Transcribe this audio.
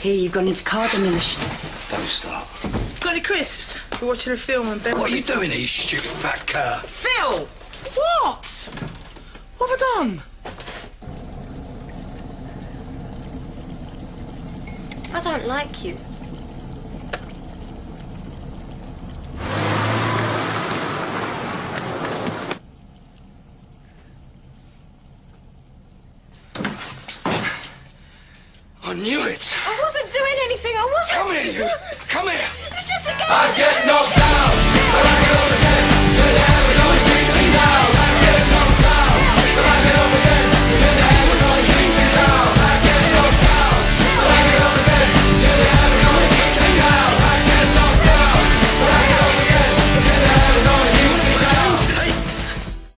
Here, you've gone into car demolition. Don't start. Got any crisps? We're watching a film and Ben. What are you doing here, you stupid fat car? Phil! What? What have I done? I don't like you. I knew it. I wasn't doing anything. I wasn't. Come here, you. Come here. It's just a game.